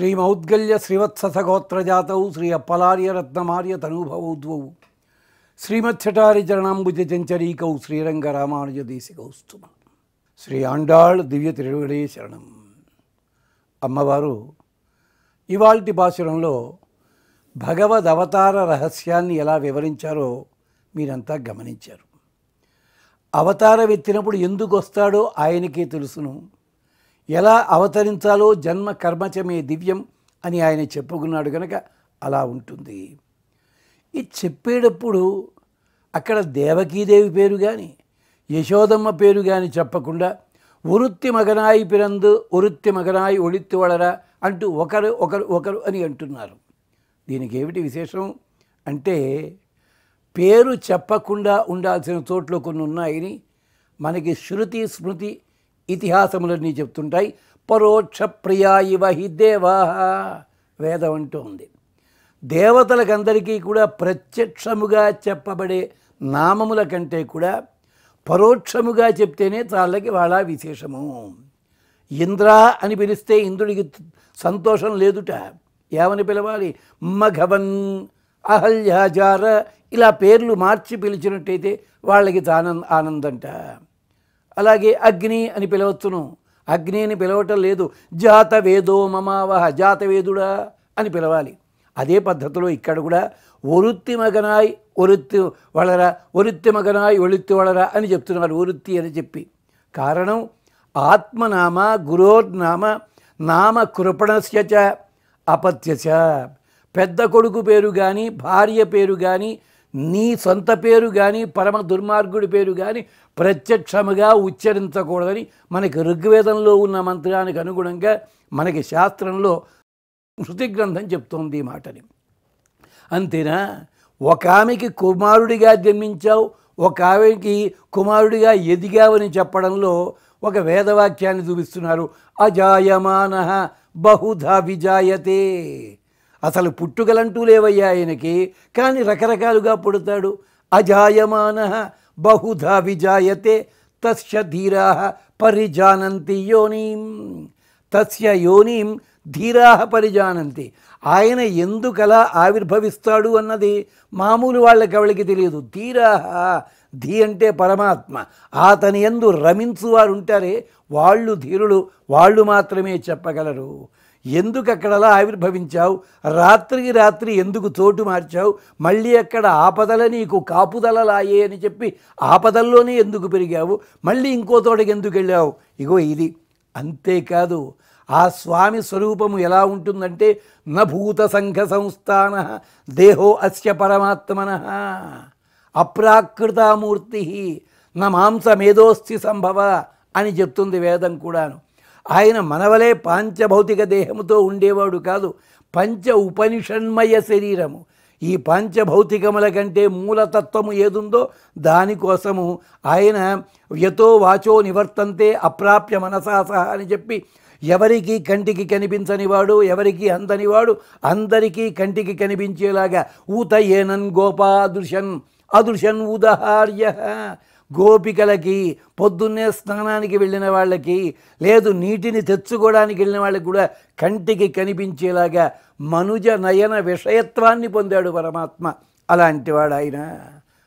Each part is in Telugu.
శ్రీమౌద్గల్య శ్రీవత్ససగోత్రజాతౌ శ్రీ అప్పలార్య రత్నమార్య తనూభవౌద్వౌ శ్రీమచ్చటారి చరణాంబుజ చంచరీకౌ శ్రీరంగ రామానుజ దేశికౌస్తుమ శ్రీ ఆండాళ్ దివ్య తిరువిడే శరణం. అమ్మవారు ఇవాల్టి భాషణంలో భగవద్ అవతార రహస్యాన్ని ఎలా వివరించారో మీరంతా గమనించారు. అవతారం ఎత్తినప్పుడు ఎందుకు వస్తాడో ఆయనకే తెలుసును. ఎలా అవతరించాలో జన్మ కర్మచమే దివ్యం అని ఆయన చెప్పుకున్నాడు కనుక అలా ఉంటుంది. ఇది చెప్పేటప్పుడు అక్కడ దేవకీదేవి పేరు కానీ యశోదమ్మ పేరు కానీ చెప్పకుండా ఉరుత్తి మగనాయి పిరందు ఉరుత్తి మగనాయి ఒడిత్తి వడరా అంటూ ఒకరు ఒకరు ఒకరు అని అంటున్నారు. దీనికి ఏమిటి విశేషం? అంటే పేరు చెప్పకుండా ఉండాల్సిన చోట్ల కొన్ని ఉన్నాయని మనకి శృతి స్మృతి ఇతిహాసములన్నీ చెప్తుంటాయి. పరోక్ష ప్రియా ఇవ హి దేవా. వేదం అంటూ ఉంది. దేవతలకందరికీ కూడా ప్రత్యక్షముగా చెప్పబడే నామముల కంటే కూడా పరోక్షముగా చెప్తేనే వాళ్ళకి వాళ్ళ విశేషము. ఇంద్ర అని పిలిస్తే ఇంద్రుడికి సంతోషం లేదుట. ఏమని పిలవాలి? మఘవన్ అహల్యాజార ఇలా పేర్లు మార్చి పిలిచినట్టయితే వాళ్ళకి ఆనంద ఆనందంట. అలాగే అగ్ని అని పిలవచ్చును. అగ్ని అని పిలవటం లేదు. జాత వేదో మమావహ జాతవేదుడా అని పిలవాలి. అదే పద్ధతిలో ఇక్కడ కూడా ఒరుత్తి మగనాయ్ ఒరుత్తి వళర ఒరుత్తి మగనాయ్ ఒళిత్తి వళర అని చెప్తున్నారు ఒరుత్తి అని చెప్పి. కారణం ఆత్మనామ గురోర్నామ నామ కృపణశ్యచ అపత్యచ పెద్ద కొడుకు పేరు కానీ భార్య పేరు కానీ నీ సొంత పేరు కానీ పరమ దుర్మార్గుడి పేరు కానీ ప్రత్యక్షముగా ఉచ్చరించకూడదని మనకి ఋగ్వేదంలో ఉన్న మంత్రానికి అనుగుణంగా మనకి శాస్త్రంలో శృతి గ్రంథం చెప్తోంది ఈ మాటని. అంతేనా? ఒక ఆమెకి కుమారుడిగా జన్మించావు ఒక ఆమెకి కుమారుడిగా ఎదిగావని చెప్పడంలో ఒక వేదవాక్యాన్ని చూపిస్తున్నారు. అజాయమాన బహుధా విజాయతే. అసలు పుట్టుకలంటూ లేవయ్యా ఆయనకి. కానీ రకరకాలుగా పుడతాడు. అజాయమాన బహుధా విజాయతే తస్య ధీరా పరిజానంతి యోనీం. తస్య యోనీం ధీరా పరిజానంతి. ఆయన ఎందుకలా ఆవిర్భవిస్తాడు అన్నది మామూలు వాళ్ళకి ఎవరికి తెలియదు. ధీరా ధీ అంటే పరమాత్మ. అతని ఎందు రమించు వారు ఉంటారే వాళ్ళు ధీరులు వాళ్ళు మాత్రమే చెప్పగలరు. ఎందుకు అక్కడలా ఆవిర్భవించావు? రాత్రికి రాత్రి ఎందుకు చోటు మార్చావు? మళ్ళీ అక్కడ ఆపదల నీకు కాపుదలలాయే అని చెప్పి ఆపదల్లోనే ఎందుకు పెరిగావు? మళ్ళీ ఇంకో తోటకి ఎందుకు వెళ్ళావు? ఇగో ఇది. అంతేకాదు ఆ స్వామి స్వరూపము ఎలా ఉంటుందంటే నభూత సంఘ సంస్థాన దేహో అస్య పరమాత్మన. అప్రాకృతామూర్తి. నా మాంసమేదోస్తి సంభవ అని చెప్తుంది వేదం కూడాను. ఆయన మనవలే పాంచభౌతిక దేహముతో ఉండేవాడు కాదు పంచ ఉపనిషన్మయ శరీరము. ఈ పంచభౌతికముల కంటే మూలతత్వము ఏదుందో దానికోసము ఆయన యతో వాచో నివర్తంతే అప్రాప్య మనసాస అని చెప్పి ఎవరికి కంటికి కనిపించనివాడు ఎవరికి అందనివాడు అందరికీ కంటికి కనిపించేలాగా ఊత ఏనన్ గోపాదృశన్ అదృశన్ ఉదహార్య. గోపికలకి పొద్దున్నే స్నానానికి వెళ్ళిన వాళ్ళకి లేదు నీటిని తెచ్చుకోవడానికి వెళ్ళిన వాళ్ళకి కూడా కంటికి కనిపించేలాగా మనుజ నయన విషయత్వాన్ని పొందాడు పరమాత్మ. అలాంటి వాడు ఆయన.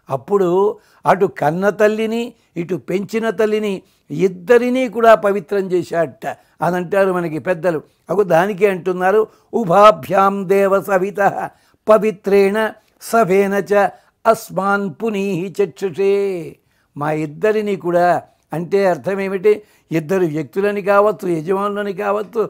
అప్పుడు అటు కన్న తల్లిని ఇటు పెంచిన తల్లిని ఇద్దరినీ కూడా పవిత్రం చేశాట అని అంటారు మనకి పెద్దలు. అగు దానికే అంటున్నారు ఉభాభ్యాం దేవ సవిత పవిత్రేణ సభేన చ అస్మాన్ పునీ చక్షుషే. మా ఇద్దరిని కూడా అంటే అర్థం ఏమిటి? ఇద్దరు వ్యక్తులని కావచ్చు యజమానులని కావచ్చు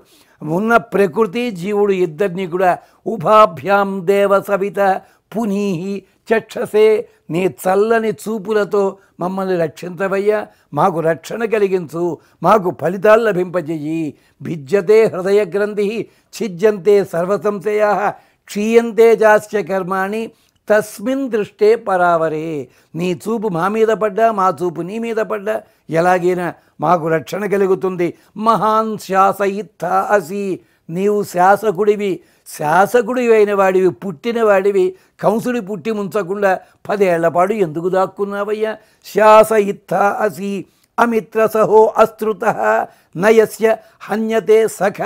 ఉన్న ప్రకృతి జీవుడు ఇద్దరిని కూడా ఉభాభ్యాం దేవ సవిత పునీహి చక్షసే నీ చల్లని చూపులతో మమ్మల్ని రక్షించవయ్యా. మాకు రక్షణ కలిగించు మాకు ఫలితాలు లభింపజేయి. భిజ్యతే హృదయ గ్రంథి ఛిద్యంతే సర్వసంశయా క్షీయంతే జాస్య కర్మాణి తస్మిన్ దృష్టే పరావరే. నీ చూపు మా మీద పడ్డా మా చూపు నీ మీద పడ్డా. ఎలాగైనా మాకు రక్షణ కలుగుతుంది. మహాన్ శ్వాస ఇత్త అసి. నీవు శాసకుడివి శాసకుడివి అయిన వాడివి పుట్టిన వాడివి. కంసుడి పుట్టి ముంచకుండా పదేళ్ళపాడు ఎందుకు దాక్కున్నావయ్యా? శ్వాస ఇత్త అసి. అమిత్ర సహో అస్తృత. నయస్య హన్యతే సఖ.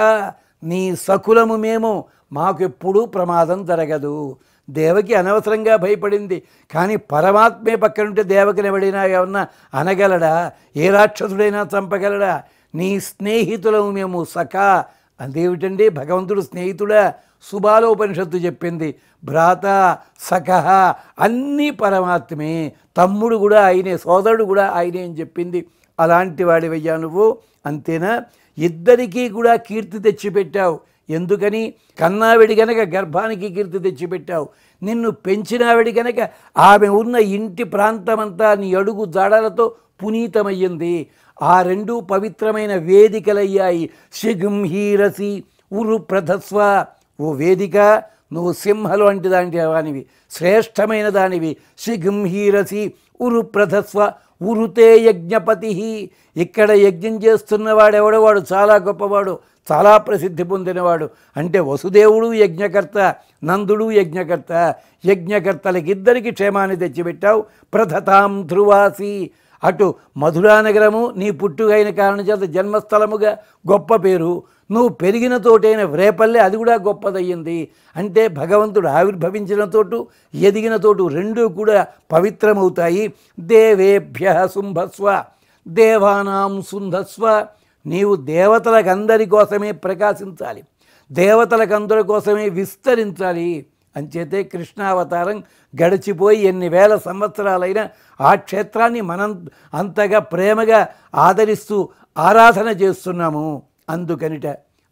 నీ సకులము మేము మాకెప్పుడూ ప్రమాదం జరగదు. దేవకి అనవసరంగా భయపడింది. కానీ పరమాత్మే పక్కనుంటే దేవకిని ఎవడైనా ఏమన్నా అనగలడా? ఏ రాక్షసుడైనా చంపగలడా? నీ స్నేహితులము మేము సఖా అదేమిటండి? భగవంతుడు స్నేహితుడా? సుబాలోపనిషత్తు చెప్పింది. భ్రాత సఖ అన్నీ పరమాత్మే. తమ్ముడు కూడా ఆయనే సోదరుడు కూడా ఆయనే అని చెప్పింది. అలాంటి వాడివయ్యా నువ్వు. అంతేనా? ఇద్దరికీ కూడా కీర్తి తెచ్చిపెట్టావు. ఎందుకని కన్నావిడి గనక గర్భానికి కీర్తి తెచ్చిపెట్టావు? నిన్ను పెంచినావిడి గనక ఆమె ఉన్న ఇంటి ప్రాంతమంతా నీ అడుగు జాడలతో పునీతమయ్యింది. ఆ రెండు పవిత్రమైన వేదికలయ్యాయి. శిగుంహీరసి ఉరు ప్రధస్వ. ఓ వేదిక నువ్వు సింహలు వంటి దాంటి దానివి శ్రేష్టమైన దానివి. శిగుంహీరసి ఉరు ప్రధస్వ. ఉరుతే యజ్ఞపతి ఇక్కడ యజ్ఞం చేస్తున్నవాడెవడో వాడు చాలా గొప్పవాడు. చాలా ప్రసిద్ధి పొందినవాడు. అంటే వసుదేవుడు యజ్ఞకర్త నందుడు యజ్ఞకర్త యజ్ఞకర్తలకి ఇద్దరికి క్షేమాన్ని తెచ్చిపెట్టావు. ప్రథతాం ధ్రువాసి. అటు మధురా నగరము నీ పుట్టుగైన కారణం చేత జన్మస్థలముగా గొప్ప పేరు. నువ్వు పెరిగిన తోటైన రేపల్లె అది కూడా గొప్పదయ్యింది. అంటే భగవంతుడు ఆవిర్భవించిన తోటు ఎదిగిన తోటు రెండూ కూడా పవిత్రమవుతాయి. దేవేభ్య శుంభస్వ దేవానాం సుంధస్వ నీవు దేవతలకందరి కోసమే ప్రకాశించాలి. దేవతలకందరి కోసమే విస్తరించాలి. అంచేతే కృష్ణావతారం గడిచిపోయి ఎన్ని వేల సంవత్సరాలైనా ఆ క్షేత్రాన్ని మనం అంతగా ప్రేమగా ఆదరిస్తూ ఆరాధన చేస్తున్నాము. అందుకనిట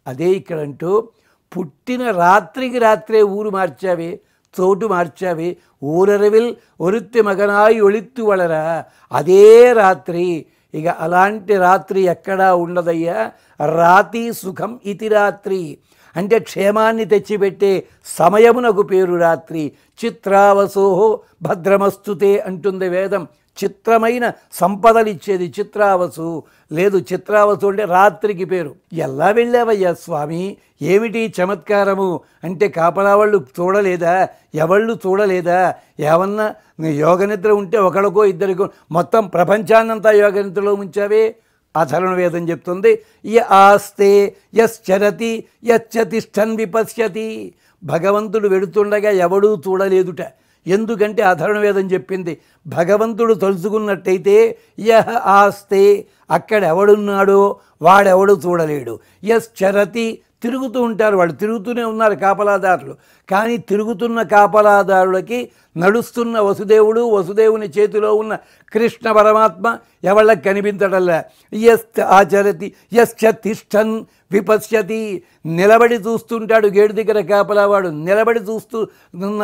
అదే ఇక్కడంటూ పుట్టిన రాత్రికి రాత్రే ఊరు మార్చావే చోటు మార్చావే ఊరరవిల్ ఒరుత్తి మగనాయి ఒళిత్తు వలరా. అదే రాత్రి ఇక అలాంటి రాత్రి ఎక్కడా ఉండదయ్యా. రాతి సుఖం ఇతి రాత్రి. అంటే క్షేమాన్ని తెచ్చిపెట్టే సమయమునకు పేరు రాత్రి. చిత్రావసోహో భద్రమస్తుతే అంటుంది వేదం. చిత్రమైన సంపదలిచ్చేది చిత్రావసు. లేదు చిత్రావసు అంటే రాత్రికి పేరు. ఎలా వెళ్ళావయ్యా స్వామి? ఏమిటి చమత్కారము? అంటే కాపలా వాళ్ళు చూడలేదా? ఎవళ్ళు చూడలేదా? ఏమన్నా నీ యోగ నిద్ర ఉంటే ఒకరికో ఇద్దరికో మొత్తం ప్రపంచాన్నంతా యోగ నిద్రలో ఉంచావే? అధరణ వేదం చెప్తుంది. య ఆస్తే యశ్చరతి యచ్చతిష్టన్ విపశ్యతి భగవంతుడు వెడుతుండగా ఎవడూ చూడలేదుట. ఎందుకంటే అధర్ణ వేదం చెప్పింది. భగవంతుడు తలుచుకున్నట్టయితే యహ ఆస్తే అక్కడ ఎవడున్నాడో వాడెవడు చూడలేడు. ఎస్ చరతి తిరుగుతూ ఉంటారు వాళ్ళు. తిరుగుతూనే ఉన్నారు కాపలాదారులు. కానీ తిరుగుతున్న కాపలాదారులకి నడుస్తున్న వసుదేవుడు వసుదేవుని చేతిలో ఉన్న కృష్ణ పరమాత్మ ఎవళ్ళకి కనిపించడల్లా ఎస్ ఆచరతి యశ్చ తిష్టన్ విపశ్యతి. నిలబడి చూస్తుంటాడు గేటు దగ్గర కాపలావాడు నిలబడి చూస్తూ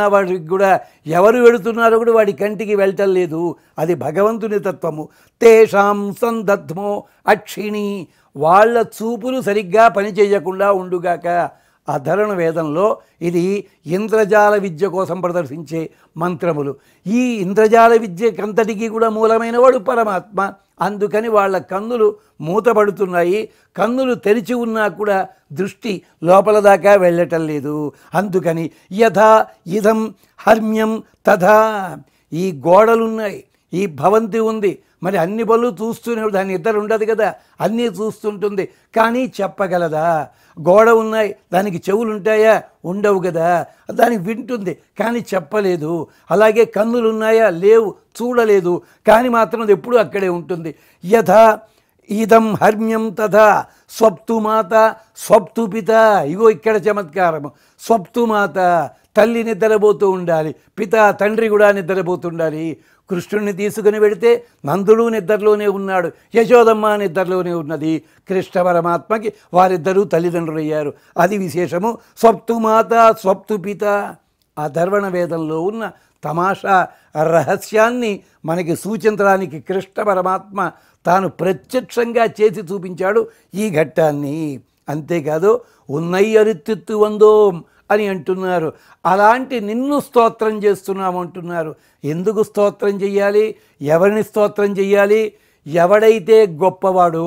వాడికి కూడా ఎవరు వెళుతున్నారో కూడా వాడి కంటికి వెళ్ళటం లేదు. అది భగవంతుని తత్వము. తేషాం సందద్మో అక్షిణి. వాళ్ళ చూపులు సరిగ్గా పని చేయకుండా ఆ ధరణ వేదంలో ఇది ఇంద్రజాల విద్య కోసం ప్రదర్శించే మంత్రములు. ఈ ఇంద్రజాల విద్యకంతటికీ కూడా మూలమైన వాడు పరమాత్మ. అందుకని వాళ్ళ కన్నులు మూతపడుతున్నాయి. కన్నులు తెరిచి ఉన్నా కూడా దృష్టి లోపల దాకా వెళ్ళటం లేదు. అందుకని యథా ఇదం హర్మ్యం తథా ఈ గోడలున్నాయి. ఈ భవంతి ఉంది. మరి అన్ని బళ్ళు చూస్తూనే దాని ఇద్దరు ఉండదు కదా. అన్నీ చూస్తుంటుంది. కానీ చెప్పగలదా? గోడ ఉన్నాయి. దానికి చెవులు ఉంటాయా ఉండవు కదా. దానికి వింటుంది. కానీ చెప్పలేదు. అలాగే కన్నులు ఉన్నాయా లేవు. చూడలేదు. కానీ మాత్రం అది ఎప్పుడూ అక్కడే ఉంటుంది. యథా ఇదం హర్మ్యం తథా. స్వప్తు మాత స్వప్తు పిత. ఇగో ఇక్కడ చమత్కారము. స్వప్తు మాత తల్లి నిద్రపోతూ ఉండాలి. పిత తండ్రి కూడా నిద్రపోతుండాలి. కృష్ణుడిని తీసుకుని వెడితే నందుడు నిద్రలోనే ఉన్నాడు. యశోదమ్మ నిద్రలోనే ఉన్నది. కృష్ణ పరమాత్మకి వారిద్దరూ తల్లిదండ్రులయ్యారు. అది విశేషము. స్వప్తు మాత స్వప్తు పిత. ఆ వేదంలో ఉన్న తమాషా రహస్యాన్ని మనకి సూచించడానికి కృష్ణ పరమాత్మ తాను ప్రత్యక్షంగా చేసి చూపించాడు ఈ ఘట్టాన్ని. అంతేకాదు ఉన్నయ్యరిత్తిత్తు వందోం అని అంటున్నారు. అలాంటి నిన్ను స్తోత్రం చేస్తున్నాము అంటున్నారు. ఎందుకు స్తోత్రం చెయ్యాలి? ఎవరిని స్తోత్రం చెయ్యాలి? ఎవడైతే గొప్పవాడు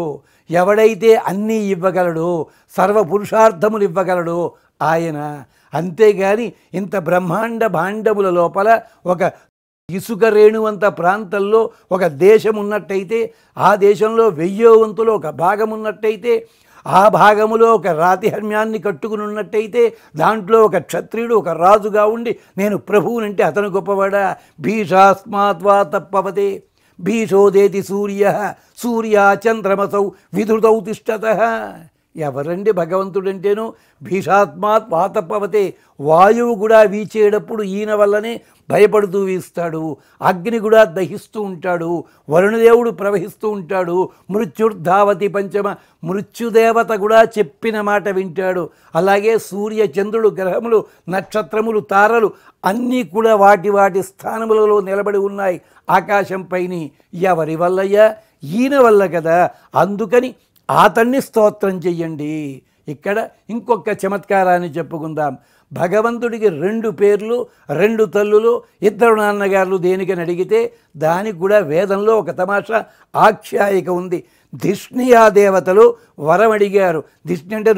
ఎవడైతే అన్నీ ఇవ్వగలడు సర్వ పురుషార్థములు ఆయన. అంతేగాని ఇంత బ్రహ్మాండ భాండముల లోపల ఒక ఇసుక రేణువంత ప్రాంతంలో ఒక దేశం ఉన్నట్టయితే ఆ దేశంలో వెయ్యో వంతులో ఒక భాగం ఉన్నట్టయితే ఆ భాగములో ఒక రాతి హర్మ్యాన్ని కట్టుకుని ఉన్నట్టయితే దాంట్లో ఒక క్షత్రియుడు ఒక రాజుగా ఉండి నేను ప్రభువునంటే అతను గొప్పవాడా? భీషాస్మాత్వా తప్పవతే. భీషోదేతి సూర్య సూర్య చంద్రమసౌ విధృతౌ తిష్టత. ఎవరండి భగవంతుడంటేను? భీషాత్మాత్ వాతపవతే వాయువు కూడా వీచేటప్పుడు ఈయన వల్లనే భయపడుతూ వీస్తాడు. అగ్ని కూడా దహిస్తూ ఉంటాడు. వరుణదేవుడు ప్రవహిస్తూ ఉంటాడు. మృత్యుర్ధావతి పంచమ. మృత్యుదేవత కూడా చెప్పిన మాట వింటాడు. అలాగే సూర్య చంద్రుడు గ్రహములు నక్షత్రములు తారలు అన్నీ కూడా వాటి వాటి స్థానములలో నిలబడి ఉన్నాయి. ఆకాశంపైని ఎవరి వల్లయ్యా? ఈయన వల్ల కదా. అందుకని అతన్ని స్తోత్రం చెయ్యండి. ఇక్కడ ఇంకొక చమత్కారాన్ని చెప్పుకుందాం. భగవంతుడికి రెండు పేర్లు రెండు తల్లులు ఇద్దరు నాన్నగారులు దేనికని అడిగితే దానికి కూడా వేదంలో ఒక తమాషా ఆఖ్యాయిక ఉంది. ధిష్ణియా దేవతలు వరం అడిగారు. ధిష్ణి అంటే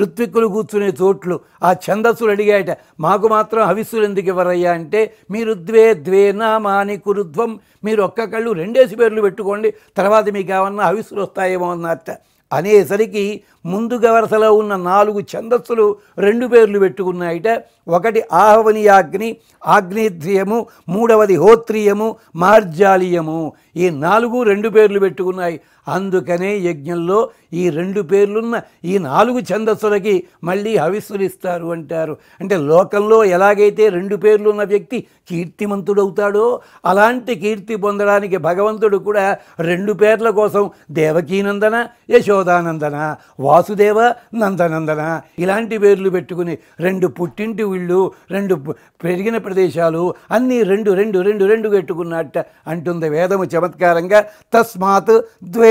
ఋత్విక్కులు కూర్చునే చోట్లు. ఆ ఛందస్సులు అడిగాయట. మాకు మాత్రం హవిస్సులు ఎందుకు ఇవ్వరయ్యా అంటే మీరు ద్వే ద్వే నామాని కురుధ్వం. మీరు ఒక్క కళ్ళు రెండేసి పేర్లు పెట్టుకోండి. తర్వాత మీకు ఏమన్నా హవిస్సులు వస్తాయేమో అన్నట్ట. అనేసరికి ముందుగా వరసలో ఉన్న నాలుగు ఛందస్సులు రెండు పేర్లు పెట్టుకున్నాయిట. ఒకటి ఆహవనీయాగ్ని ఆగ్నేత్రియము మూడవది హోత్రియము మార్జాలీయము. ఈ నాలుగు రెండు పేర్లు పెట్టుకున్నాయి. అందుకనే యజ్ఞంలో ఈ రెండు పేర్లున్న ఈ నాలుగు ఛందస్సులకి మళ్ళీ హవిస్సులు అంటారు. అంటే లోకంలో ఎలాగైతే రెండు పేర్లున్న వ్యక్తి కీర్తిమంతుడవుతాడో అలాంటి కీర్తి పొందడానికి భగవంతుడు కూడా రెండు పేర్ల కోసం దేవకీనందన యశోదానందన వాసుదేవ నందనందన ఇలాంటి పేర్లు పెట్టుకుని రెండు పుట్టింటి వీళ్ళు రెండు పెరిగిన ప్రదేశాలు అన్నీ రెండు రెండు రెండు రెండు పెట్టుకున్నట్ట అంటుంది వేదము చమత్కారంగా. తస్మాత్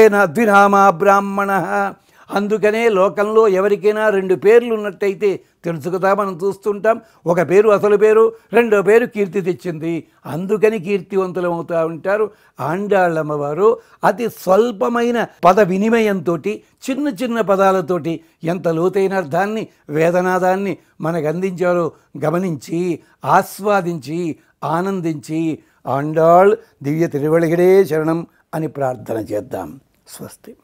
ద్వేన ద్వినామా బ్రాహ్మణ. అందుకనే లోకంలో ఎవరికైనా రెండు పేర్లు ఉన్నట్టయితే తెలుసు కదా మనం చూస్తుంటాం. ఒక పేరు అసలు పేరు రెండో పేరు కీర్తి తెచ్చింది. అందుకని కీర్తివంతులమవుతూ ఉంటారు. ఆండాళ్ళమ్మవారు అతి స్వల్పమైన పద వినిమయంతో చిన్న చిన్న పదాలతోటి ఎంత లోతైన అర్థాన్ని వేదనాదాన్ని మనకు అందించారో గమనించి ఆస్వాదించి ఆనందించి ఆండాళ్ దివ్య తిరువళిగడే శరణం అని ప్రార్థన చేద్దాం. स्वस्ति।